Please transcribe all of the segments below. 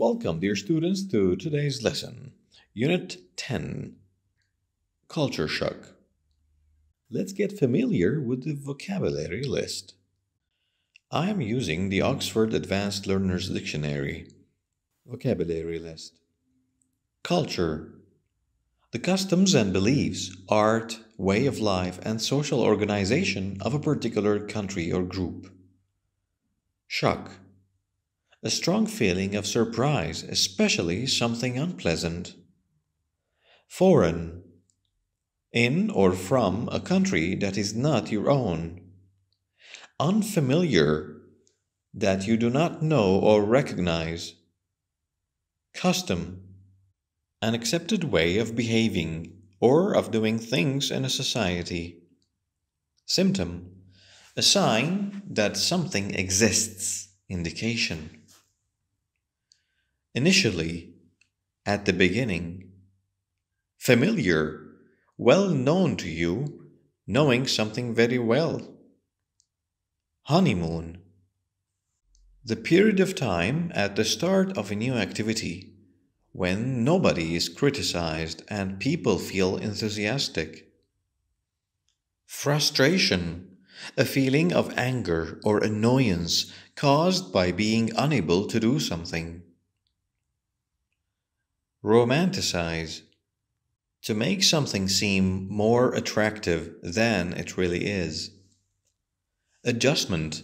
Welcome, dear students, to today's lesson, Unit 10 Culture Shock. Let's get familiar with the vocabulary list. I am using the Oxford Advanced Learners Dictionary. Vocabulary list. Culture. The customs and beliefs, art, way of life, and social organization of a particular country or group. Shock. A strong feeling of surprise, especially something unpleasant. Foreign. In or from a country that is not your own. Unfamiliar. That you do not know or recognize. Custom. An accepted way of behaving or of doing things in a society. Symptom. A sign that something exists. Indication. Initially. At the beginning. Familiar. Well known to you. Knowing something very well. Honeymoon. The period of time at the start of a new activity when nobody is criticized and people feel enthusiastic. Frustration, a feeling of anger or annoyance caused by being unable to do something. Romanticize, to make something seem more attractive than it really is. Adjustment,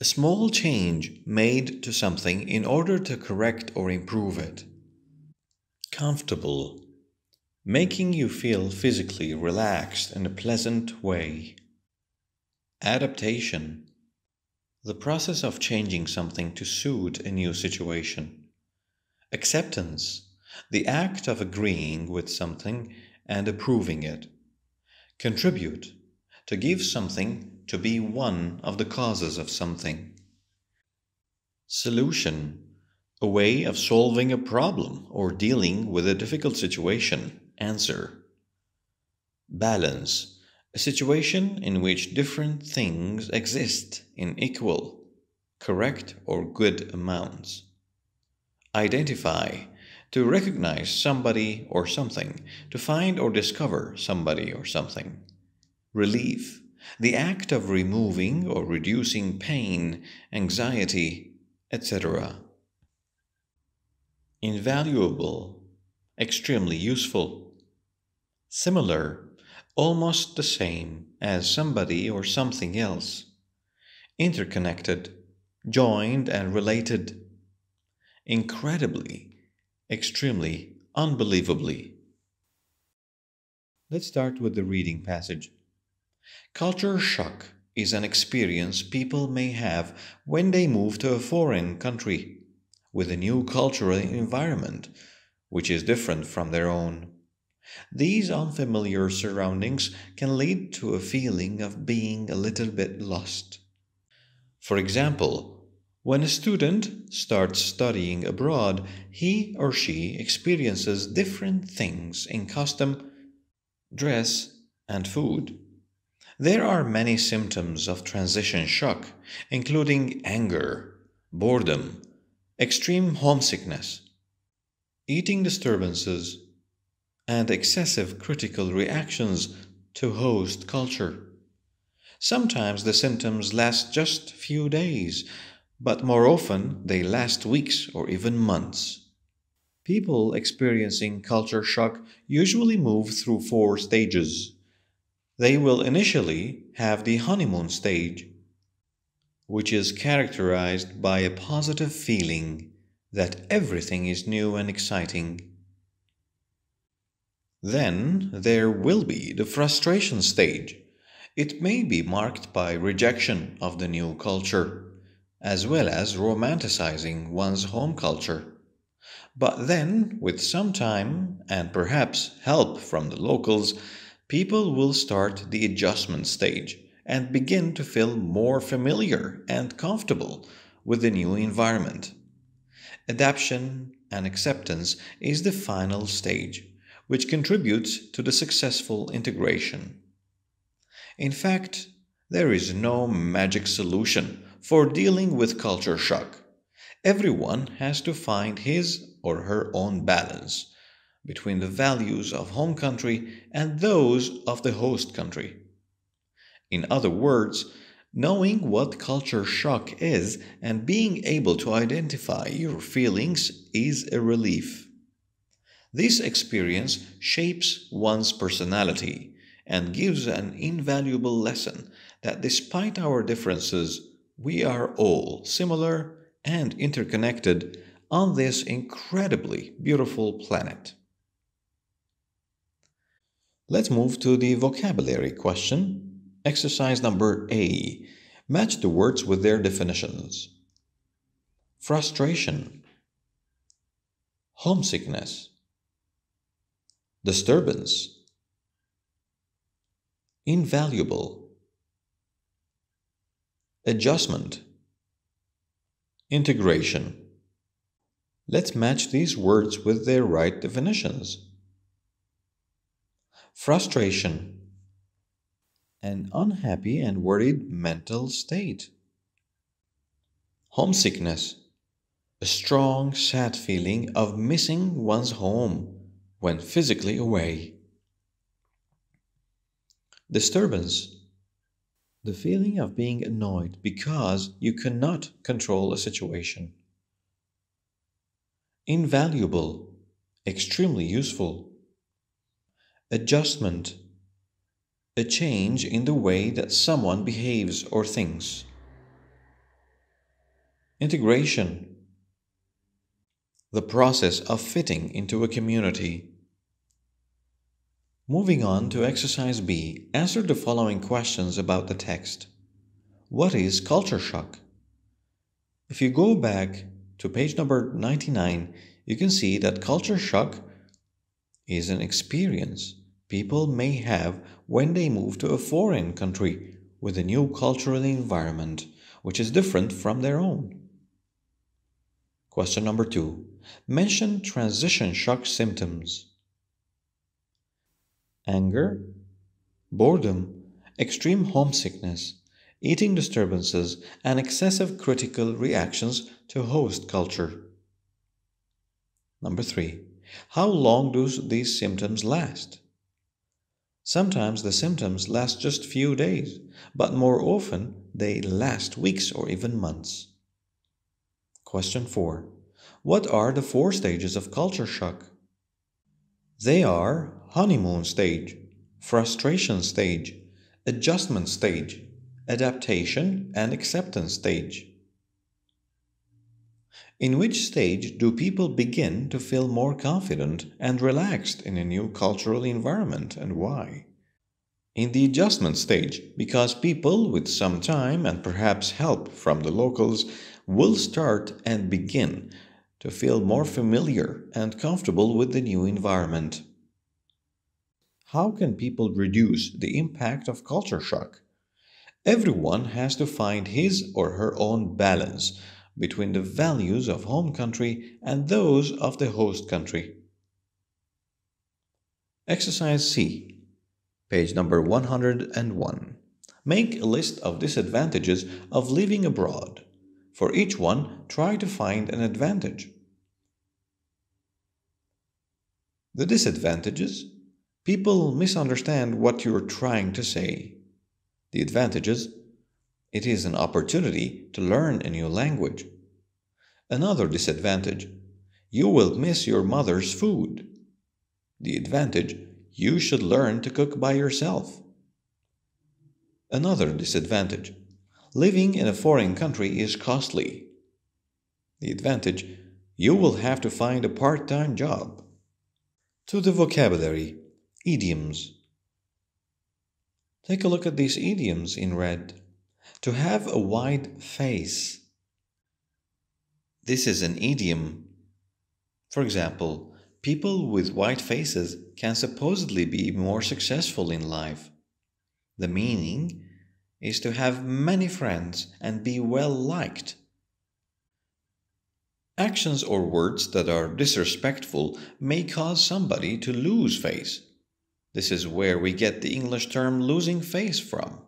a small change made to something in order to correct or improve it. Comfortable, making you feel physically relaxed in a pleasant way. Adaptation, the process of changing something to suit a new situation. Acceptance, the act of agreeing with something and approving it. Contribute, to give something to be one of the causes of something. Solution, a way of solving a problem or dealing with a difficult situation. Answer. Balance, a situation in which different things exist in equal, correct, or good amounts. Identify, to recognize somebody or something, to find or discover somebody or something. Relief, the act of removing or reducing pain, anxiety, etc invaluable, extremely useful, similar, almost the same as somebody or something else, interconnected, joined and related, incredibly, extremely, unbelievably. Let's start with the reading passage. Culture shock is an experience people may have when they move to a foreign country with a new cultural environment, which is different from their own. These unfamiliar surroundings can lead to a feeling of being a little bit lost. For example, when a student starts studying abroad, he or she experiences different things in custom, dress, and food. There are many symptoms of transition shock, including anger, boredom, extreme homesickness, eating disturbances, and excessive critical reactions to host culture. Sometimes the symptoms last just few days, but more often they last weeks or even months. People experiencing culture shock usually move through four stages. They will initially have the honeymoon stage, which is characterized by a positive feeling that everything is new and exciting. Then there will be the frustration stage. It may be marked by rejection of the new culture, as well as romanticizing one's home culture. But then, with some time and perhaps help from the locals, people will start the adjustment stage and begin to feel more familiar and comfortable with the new environment. Adaptation and acceptance is the final stage, which contributes to the successful integration. In fact, there is no magic solution for dealing with culture shock. Everyone has to find his or her own balance between the values of home country and those of the host country. In other words, knowing what culture shock is and being able to identify your feelings is a relief. This experience shapes one's personality and gives an invaluable lesson that despite our differences, we are all similar and interconnected on this incredibly beautiful planet. Let's move to the vocabulary question. Exercise number A. Match the words with their definitions. Frustration, homesickness, disturbance, invaluable, adjustment, integration. Let's match these words with their right definitions. Frustration, an unhappy and worried mental state. Homesickness, a strong, sad feeling of missing one's home when physically away. Disturbance, the feeling of being annoyed because you cannot control a situation. Invaluable, extremely useful. Adjustment, a change in the way that someone behaves or thinks. Integration, the process of fitting into a community. Moving on to exercise B, answer the following questions about the text. What is culture shock? If you go back to page number 99, you can see that culture shock is an experience people may have when they move to a foreign country with a new cultural environment which is different from their own. Question number two Mention transition shock symptoms anger, boredom, extreme homesickness, eating disturbances, and excessive critical reactions to host culture. Number three, how long do these symptoms last? Sometimes the symptoms last just few days, but more often they last weeks or even months. Question 4. What are the four stages of culture shock? They are honeymoon stage, frustration stage, adjustment stage, adaptation and acceptance stage. In which stage do people begin to feel more confident and relaxed in a new cultural environment and why? In the adjustment stage, because people with some time and perhaps help from the locals will start and begin to feel more familiar and comfortable with the new environment. How can people reduce the impact of culture shock? Everyone has to find his or her own balance between the values of home country and those of the host country. Exercise C, page number 101. Make a list of disadvantages of living abroad. For each one, try to find an advantage. The disadvantages People misunderstand what you're trying to say. The advantages it is an opportunity to learn a new language. Another disadvantage you will miss your mother's food. The advantage you should learn to cook by yourself. Another disadvantage living in a foreign country is costly. The advantage you will have to find a part time job. To the vocabulary Idioms. Take a look at these idioms in red. To have a wide face. This is an idiom. For example, people with white faces can supposedly be more successful in life. The meaning is to have many friends and be well liked. Actions or words that are disrespectful may cause somebody to lose face. This is where we get the English term losing face from.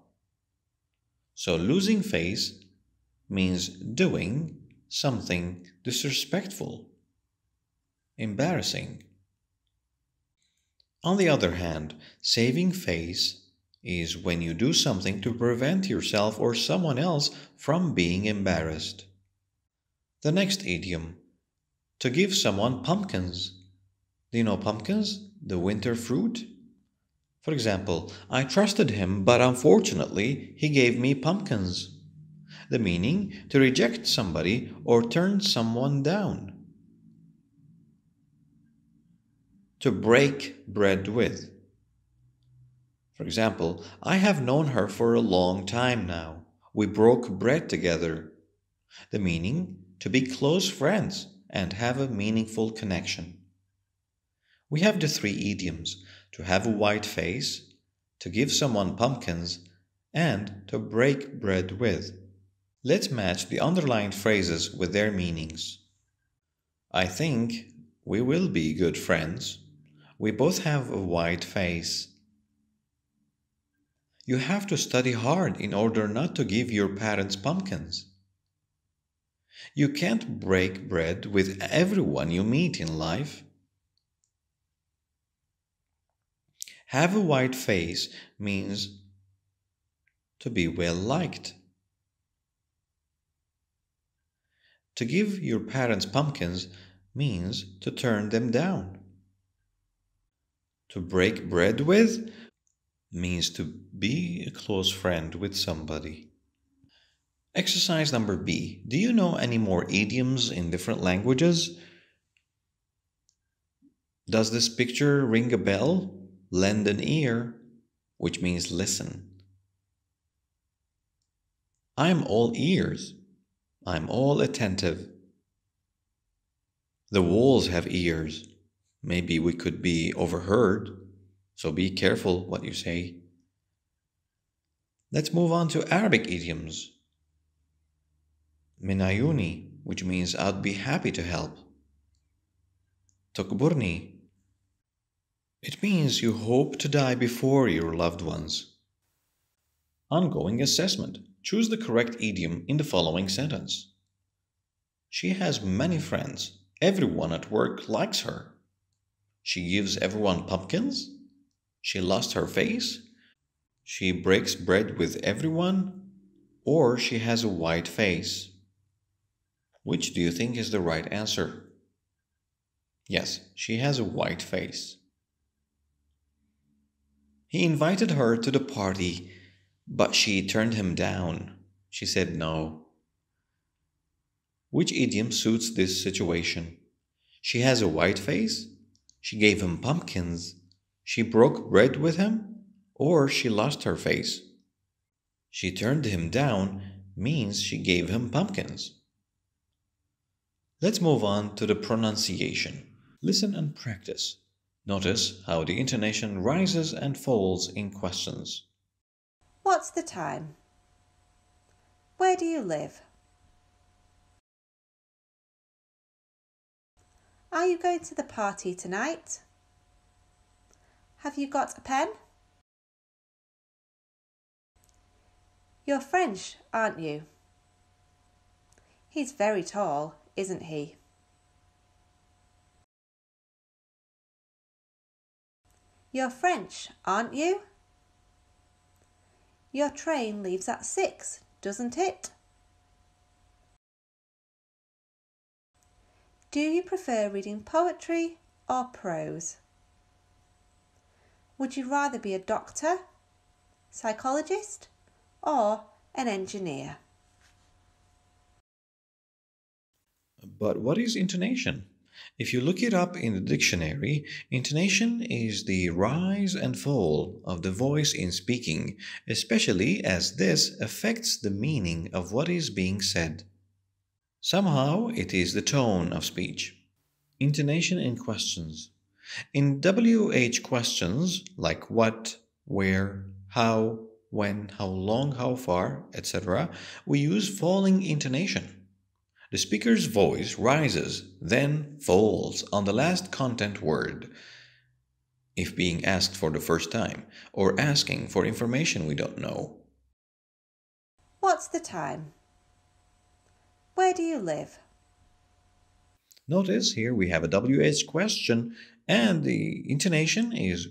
So, losing face means doing, something disrespectful, embarrassing. On the other hand, saving face is when you do something to prevent yourself or someone else from being embarrassed. The next idiom to give someone pumpkins. Do you know pumpkins? The winter fruit? For example, I trusted him, but unfortunately, he gave me pumpkins. The meaning to reject somebody or turn someone down. To break bread with. For example, I have known her for a long time now. We broke bread together. The meaning to be close friends and have a meaningful connection. We have the three idioms to have a white face, to give someone pumpkins, and to break bread with. Let's match the underlined phrases with their meanings. I think we will be good friends. We both have a white face. You have to study hard in order not to give your parents pumpkins. You can't break bread with everyone you meet in life. Have a white face means to be well liked. To give your parents pumpkins means to turn them down. To break bread with means to be a close friend with somebody. Exercise number B. Do you know any more idioms in different languages? Does this picture ring a bell? Lend an ear, which means listen. I'm all ears. I'm all attentive. The walls have ears. Maybe we could be overheard, so be careful what you say. Let's move on to Arabic idioms. Minayuni, which means I'd be happy to help. Tukburni, it means you hope to die before your loved ones. Ongoing assessment. Choose the correct idiom in the following sentence. She has many friends. Everyone at work likes her. She gives everyone pumpkins. She lost her face. She breaks bread with everyone. Or she has a white face. Which do you think is the right answer? Yes, she has a white face. He invited her to the party, but she turned him down. She said no. Which idiom suits this situation? She has a white face, she gave him pumpkins, she broke bread with him, or she lost her face. She turned him down means she gave him pumpkins. Let's move on to the pronunciation. Listen and practice. Notice how the intonation rises and falls in questions. What's the time? Where do you live? Are you going to the party tonight? Have you got a pen? You're French, aren't you? He's very tall, isn't he? You're French, aren't you? Your train leaves at six, doesn't it? Do you prefer reading poetry or prose? Would you rather be a doctor, psychologist, or an engineer? But what is intonation? If you look it up in the dictionary, intonation is the rise and fall of the voice in speaking, especially as this affects the meaning of what is being said. Somehow it is the tone of speech. Intonation in questions. In WH questions like what, where, how, when, how long, how far, etc., we use falling intonation. The speaker's voice rises, then falls on the last content word, if being asked for the first time, or asking for information we don't know. What's the time? Where do you live? Notice here we have a WH question and the intonation is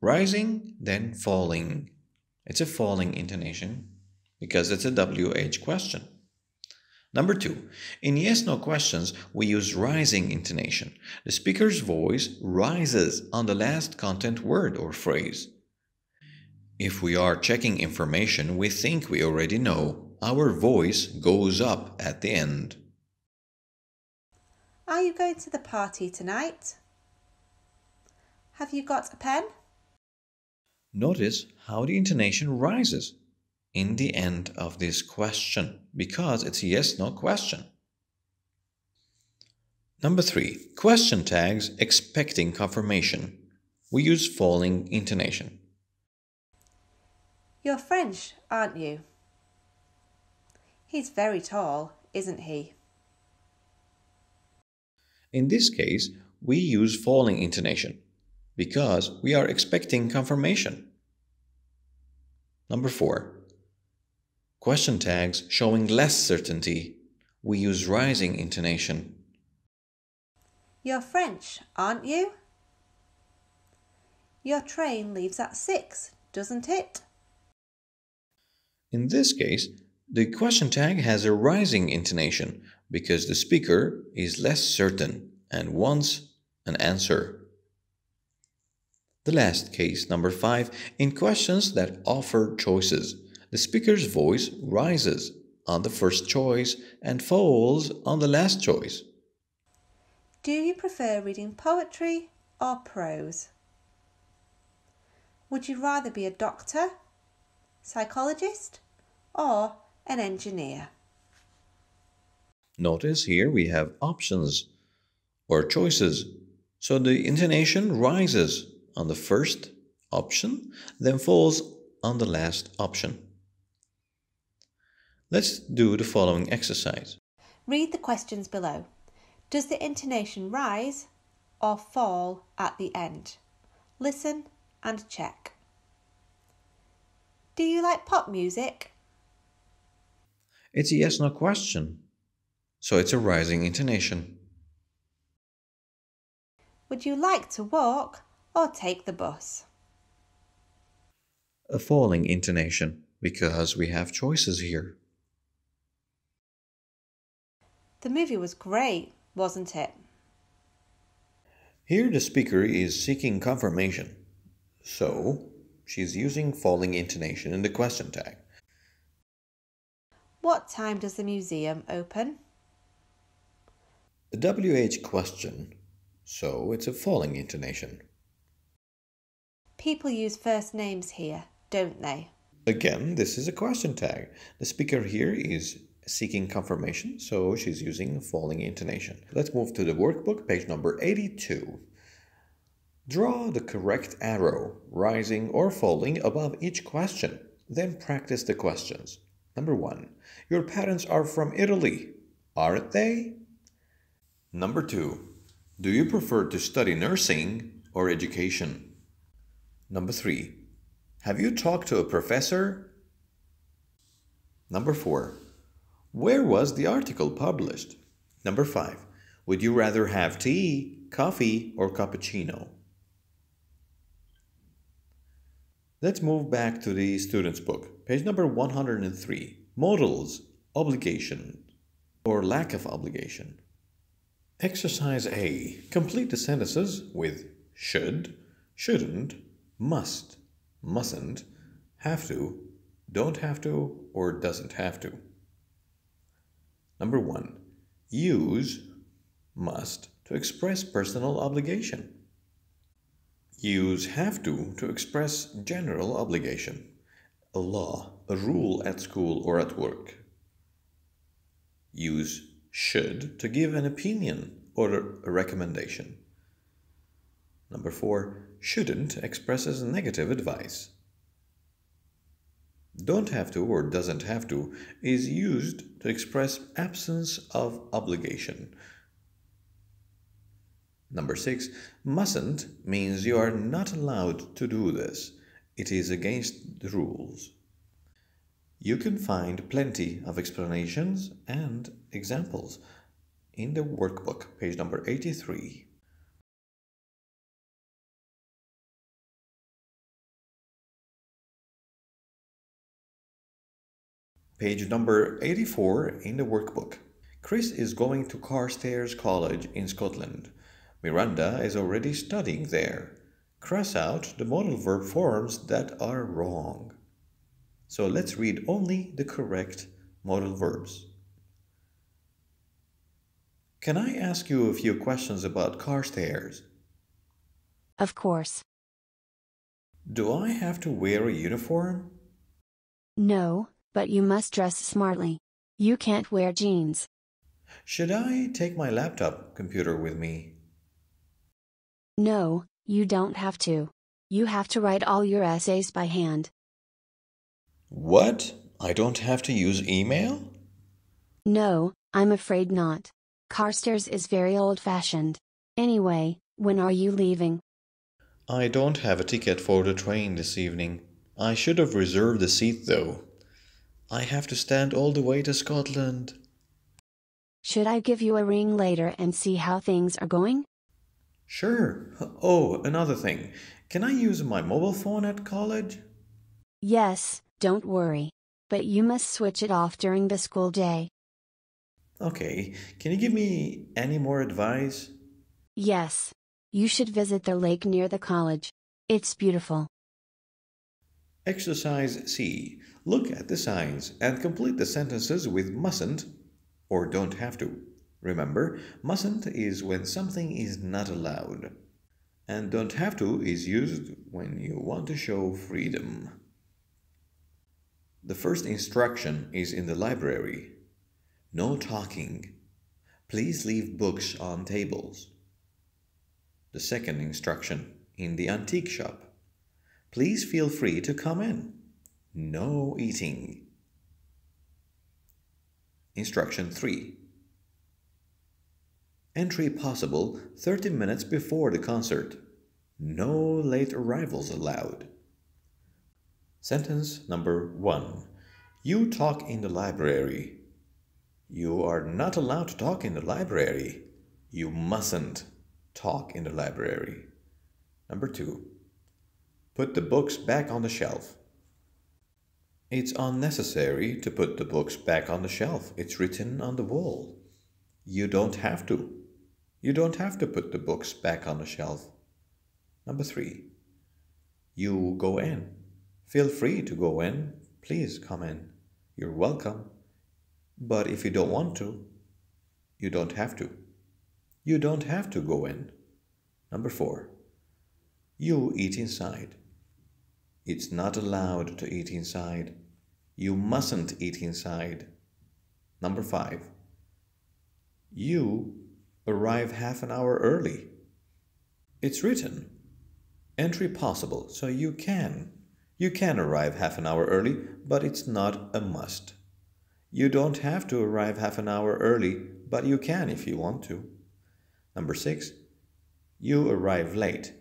rising then falling. It's a falling intonation because it's a WH question. Number two, in yes no questions, we use rising intonation. The speaker's voice rises on the last content word or phrase. If we are checking information we think we already know, our voice goes up at the end. Are you going to the party tonight? Have you got a pen? Notice how the intonation rises in the end of this question because it's a yes no question. Number three, question tags expecting confirmation. We use falling intonation. You're French, aren't you? He's very tall, isn't he? In this case, we use falling intonation because we are expecting confirmation. Number four, question tags showing less certainty. We use rising intonation. You're French, aren't you? Your train leaves at six, doesn't it? In this case, the question tag has a rising intonation because the speaker is less certain and wants an answer. The last case, number five, in questions that offer choices, the speaker's voice rises on the first choice and falls on the last choice. Do you prefer reading poetry or prose? Would you rather be a doctor, psychologist, or an engineer? Notice here we have options or choices, so the intonation rises on the first option, then falls on the last option. Let's do the following exercise. Read the questions below. Does the intonation rise or fall at the end? Listen and check. Do you like pop music? It's a yes no question, so it's a rising intonation. Would you like to walk or take the bus? A falling intonation because we have choices here. The movie was great, wasn't it? Here the speaker is seeking confirmation, so she's using falling intonation in the question tag. What time does the museum open? A WH question, so it's a falling intonation. People use first names here, don't they? Again, this is a question tag. The speaker here is seeking confirmation, so she's using falling intonation. Let's move to the workbook, page number 82. Draw the correct arrow, rising or falling above each question. Then practice the questions. Number one, your parents are from Italy, aren't they? Number two, do you prefer to study nursing or education? Number three, have you talked to a professor? Number four, where was the article published? Number five, would you rather have tea, coffee, or cappuccino? Let's move back to the student's book, page number 103. Modals, obligation, or lack of obligation. Exercise A. Complete the sentences with should, shouldn't, must, mustn't, have to, don't have to, or doesn't have to. Number one, use must to express personal obligation. Use have to to express general obligation, a law, a rule at school or at work. Use should to give an opinion or a recommendation. Number four, shouldn't expresses negative advice. Don't have to or doesn't have to is used to express absence of obligation. Number six, mustn't means you are not allowed to do this. It is against the rules. You can find plenty of explanations and examples in the workbook, page number 83. Page number 84 in the workbook. Chris is going to Carstairs College in Scotland. Miranda is already studying there. Cross out the modal verb forms that are wrong. So let's read only the correct modal verbs. Can I ask you a few questions about Carstairs? Of course. Do I have to wear a uniform? No, but you must dress smartly. You can't wear jeans. Should I take my laptop computer with me? No, you don't have to. You have to write all your essays by hand. What? I don't have to use email? No, I'm afraid not. Carstairs is very old fashioned. Anyway, when are you leaving? I don't have a ticket for the train this evening. I should have reserved a seat though. I have to stand all the way to Scotland. Should I give you a ring later and see how things are going? Sure. Oh, another thing. Can I use my mobile phone at college? Yes, don't worry. But you must switch it off during the school day. Okay. Can you give me any more advice? Yes. You should visit the lake near the college. It's beautiful. Exercise C. Look at the signs and complete the sentences with mustn't or don't have to. Remember, mustn't is when something is not allowed, and don't have to is used when you want to show freedom. The first instruction is in the library. No talking. Please leave books on tables. The second instruction in the antique shop. Please feel free to come in. No eating. Instruction 3. Entry possible 30 minutes before the concert. No late arrivals allowed. Sentence number 1. You talk in the library. You are not allowed to talk in the library. You mustn't talk in the library. Number 2. Put the books back on the shelf. It's unnecessary to put the books back on the shelf. It's written on the wall. You don't have to. You don't have to put the books back on the shelf. Number three. You go in. Feel free to go in. Please come in. You're welcome. But if you don't want to, you don't have to. You don't have to go in. Number four. You eat inside. It's not allowed to eat inside. You mustn't eat inside. Number five. You arrive half an hour early. It's written. Entry possible, so you can. You can arrive half an hour early, but it's not a must. You don't have to arrive half an hour early, but you can if you want to. Number six. You arrive late.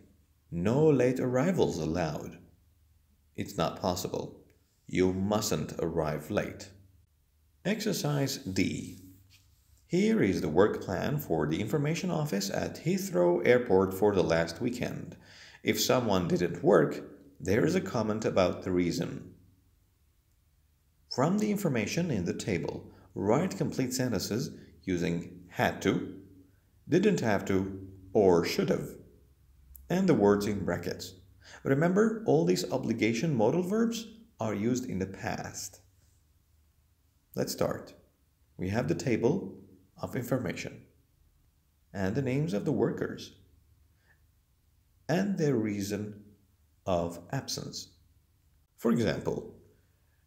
No late arrivals allowed. It's not possible. You mustn't arrive late. Exercise D. Here is the work plan for the information office at Heathrow Airport for the last weekend. If someone didn't work, there is a comment about the reason. From the information in the table, write complete sentences using had to, didn't have to, or should have, and the words in brackets. Remember, all these obligation modal verbs are used in the past. Let's start. We have the table of information and the names of the workers and their reason of absence. For example,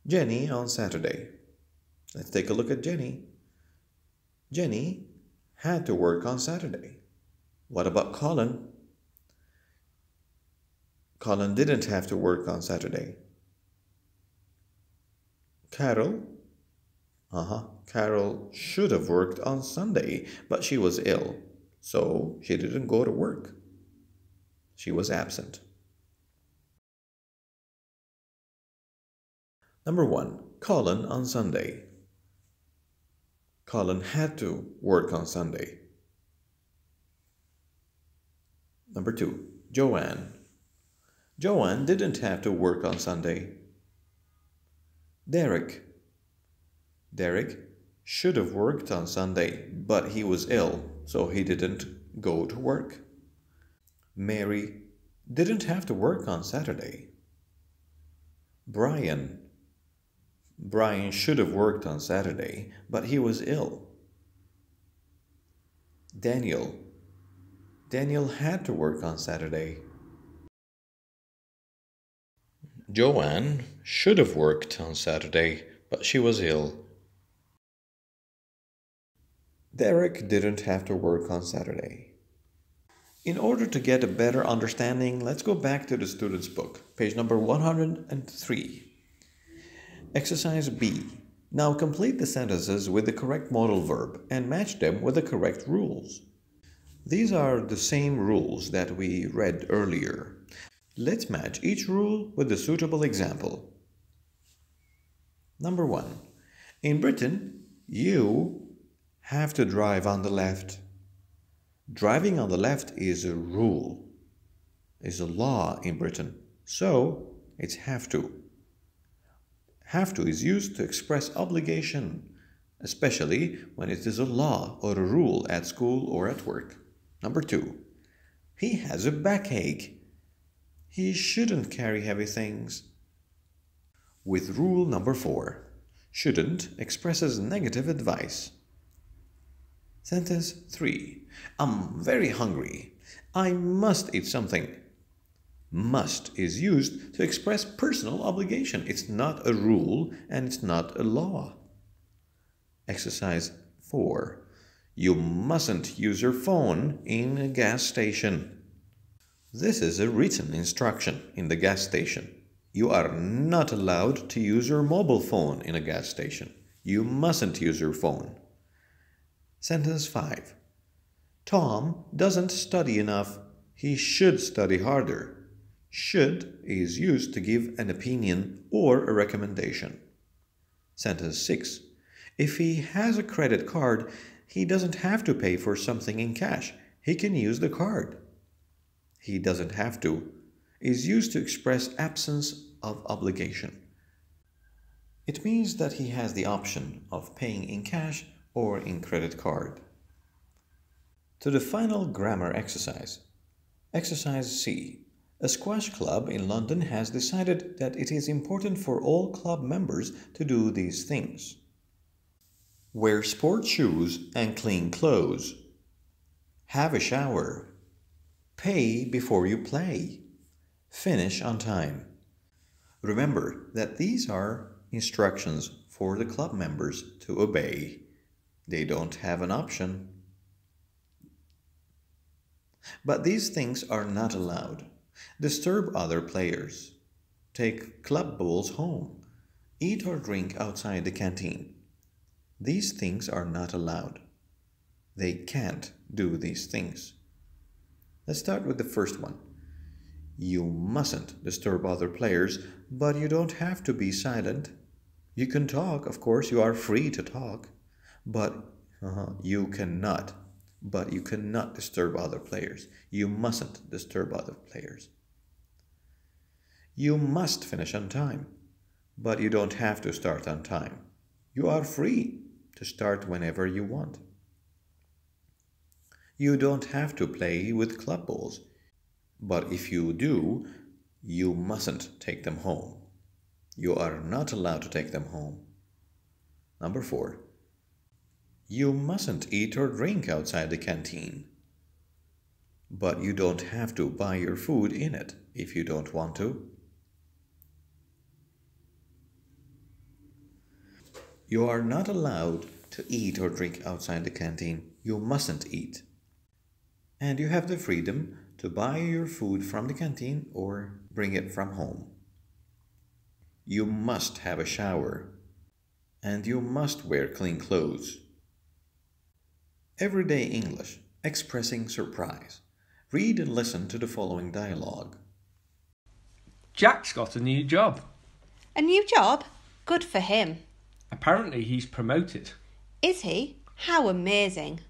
Jenny on Saturday. Let's take a look at Jenny. Jenny had to work on Saturday. What about Colin? Colin didn't have to work on Saturday. Carol? Uh huh. Carol should have worked on Sunday, but she was ill, so she didn't go to work. She was absent. Number one, Colin on Sunday. Colin had to work on Sunday. Number two, Joanne. Joanne didn't have to work on Sunday. Derek. Derek should have worked on Sunday, but he was ill, so he didn't go to work. Mary didn't have to work on Saturday. Brian. Brian should have worked on Saturday, but he was ill. Daniel. Daniel had to work on Saturday. Joanne should have worked on Saturday, but she was ill. Derek didn't have to work on Saturday. In order to get a better understanding, let's go back to the student's book, page number 103. Exercise B. Now complete the sentences with the correct modal verb and match them with the correct rules. These are the same rules that we read earlier. Let's match each rule with a suitable example. Number one. In Britain, you have to drive on the left. Driving on the left is a rule, is a law in Britain. So it's have to. Have to is used to express obligation, especially when it is a law or a rule at school or at work. Number two, he has a backache. He shouldn't carry heavy things. With rule number four, shouldn't expresses negative advice. Sentence 3. I'm very hungry. I must eat something. Must is used to express personal obligation. It's not a rule and it's not a law. Exercise 4. You mustn't use your phone in a gas station. This is a written instruction in the gas station. You are not allowed to use your mobile phone in a gas station. You mustn't use your phone. Sentence 5. Tom doesn't study enough. He should study harder. Should is used to give an opinion or a recommendation. Sentence 6. If he has a credit card, he doesn't have to pay for something in cash. He can use the card. He doesn't have to is used to express absence of obligation. It means that he has the option of paying in cash or in credit card. To the final grammar exercise. Exercise C. A squash club in London has decided that it is important for all club members to do these things. Wear sport shoes and clean clothes. Have a shower. Pay before you play. Finish on time. Remember that these are instructions for the club members to obey. They don't have an option. But these things are not allowed. Disturb other players. Take club balls home. Eat or drink outside the canteen. These things are not allowed. They can't do these things. Let's start with the first one. You mustn't disturb other players, but you don't have to be silent. You can talk, of course, you are free to talk, but uh, you cannot. But you cannot disturb other players. You mustn't disturb other players. You must finish on time, but you don't have to start on time. You are free to start whenever you want. You don't have to play with club balls, but if you do, you mustn't take them home. You are not allowed to take them home. Number four, you mustn't eat or drink outside the canteen. But you don't have to buy your food in it if you don't want to. You are not allowed to eat or drink outside the canteen. You mustn't eat. And you have the freedom to buy your food from the canteen or bring it from home. You must have a shower. And you must wear clean clothes. Everyday English, expressing surprise. Read and listen to the following dialogue. Jack's got a new job. A new job? Good for him. Apparently, he's promoted. Is he? How amazing.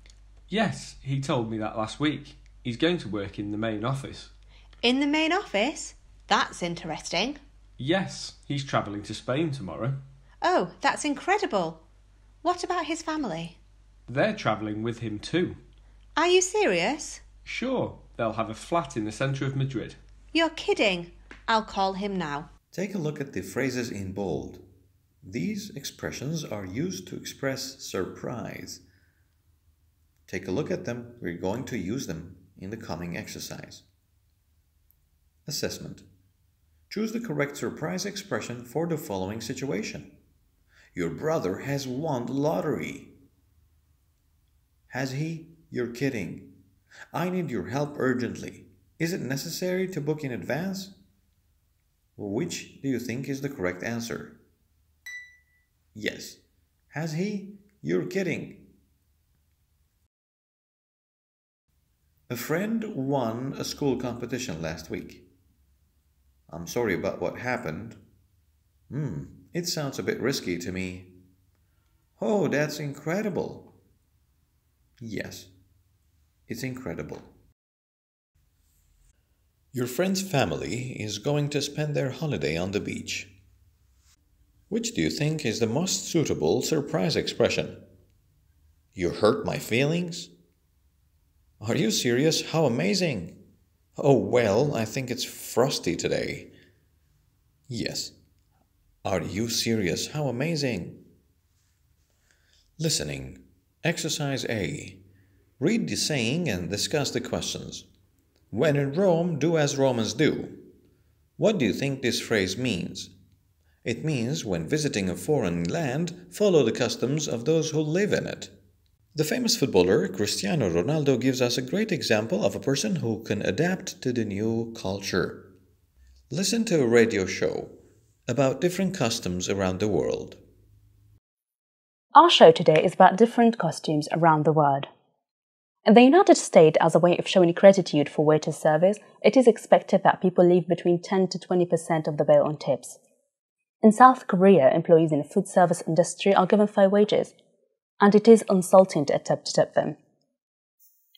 Yes, he told me that last week. He's going to work in the main office. In the main office? That's interesting. Yes, he's travelling to Spain tomorrow. Oh, that's incredible. What about his family? They're travelling with him too. Are you serious? Sure, they'll have a flat in the centre of Madrid. You're kidding. I'll call him now. Take a look at the phrases in bold. These expressions are used to express surprise. Take a look at them. We're going to use them in the coming exercise. Assessment. Choose the correct surprise expression for the following situation. Your brother has won the lottery. Has he? You're kidding. I need your help urgently. Is it necessary to book in advance? Which do you think is the correct answer? Yes. Has he? You're kidding. A friend won a school competition last week. I'm sorry about what happened. Hmm, it sounds a bit risky to me. Oh, that's incredible. Yes, it's incredible. Your friend's family is going to spend their holiday on the beach. Which do you think is the most suitable surprise expression? You hurt my feelings? Are you serious? How amazing! Oh, well, I think it's frosty today. Yes. Are you serious? How amazing! Listening. Exercise A. Read the saying and discuss the questions. When in Rome, do as Romans do. What do you think this phrase means? It means when visiting a foreign land, follow the customs of those who live in it. The famous footballer Cristiano Ronaldo gives us a great example of a person who can adapt to the new culture. Listen to a radio show about different customs around the world. Our show today is about different costumes around the world. In the United States, as a way of showing gratitude for waiter service, it is expected that people leave between 10 to 20% of the bill on tips. In South Korea, employees in the food service industry are given fair wages, and it is insulting to attempt to tip them.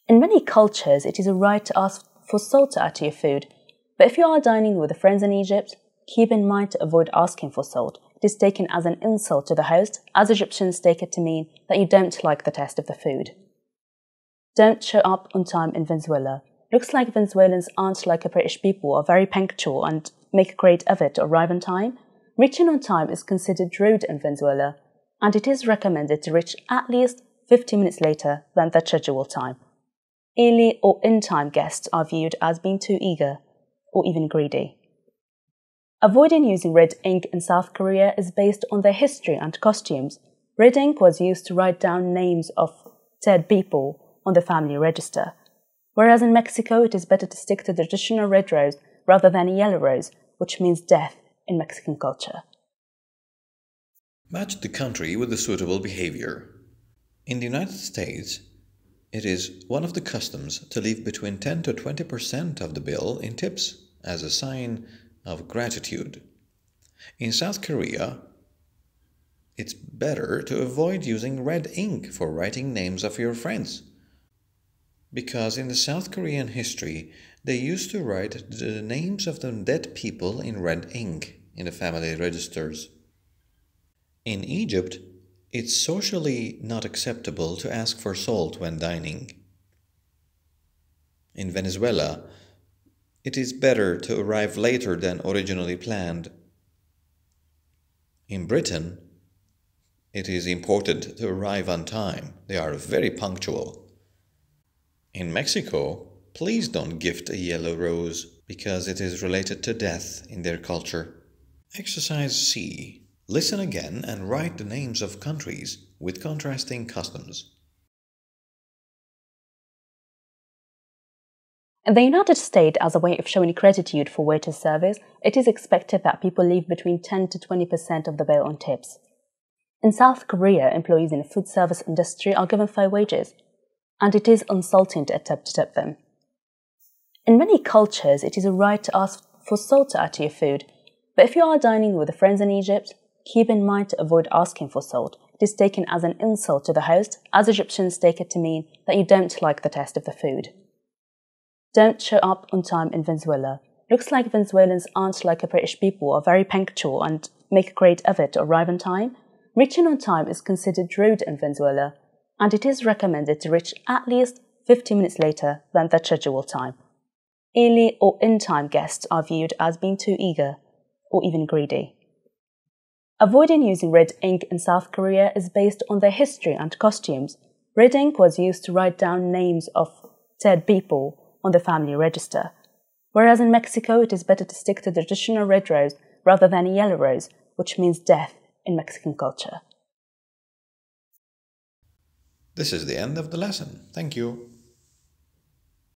In many cultures, it is a right to ask for salt to add to your food, but if you are dining with friends in Egypt, keep in mind to avoid asking for salt. It is taken as an insult to the host, as Egyptians take it to mean that you don't like the taste of the food don't show up on time in Venezuela. Looks like Venezuelans aren't like a British people, are very punctual and make a great effort to arrive on time. Reaching on time is considered rude in Venezuela, and it is recommended to reach at least 15 minutes later than the scheduled time. Early or in time guests are viewed as being too eager or even greedy. Avoiding using red ink in South Korea is based on their history and costumes. Red ink was used to write down names of dead people on the family register. Whereas in Mexico, it is better to stick to the traditional red rose rather than a yellow rose, which means death in Mexican culture. Match the country with the suitable behavior. In the United States, it is one of the customs to leave between 10 to 20% of the bill in tips as a sign of gratitude. In South Korea, it's better to avoid using red ink for writing names of your friends because in the South Korean history, they used to write the names of the dead people in red ink in the family registers. In Egypt, it's socially not acceptable to ask for salt when dining. In Venezuela, it is better to arrive later than originally planned. In Britain, it is important to arrive on time. They are very punctual. In Mexico, please don't gift a yellow rose because it is related to death in their culture. Exercise C. Listen again and write the names of countries with contrasting customs. In the United States, as a way of showing gratitude for waiter service, it is expected that people leave between 10 to 20% of the bill on tips. In South Korea, employees in the food service industry are given fair wages, and it is insulting to attempt to tip them. In many cultures, it is a right to ask for salt to add to your food, but if you are dining with friends in Egypt, keep in mind to avoid asking for salt. It is taken as an insult to the host, as Egyptians take it to mean that you don't like the taste of the food. Don't show up on time in Venezuela. Looks like Venezuelans aren't like a British people, are very punctual and make a great effort to arrive on time. Reaching on time is considered rude in Venezuela, and it is recommended to reach at least 50 minutes later than the scheduled time. Early or in time guests are viewed as being too eager or even greedy. Avoiding using red ink in South Korea is based on their history and costumes. Red ink was used to write down names of dead people on the family register, whereas in Mexico it is better to stick to the traditional red rose rather than a yellow rose, which means death in Mexican culture. This is the end of the lesson. Thank you.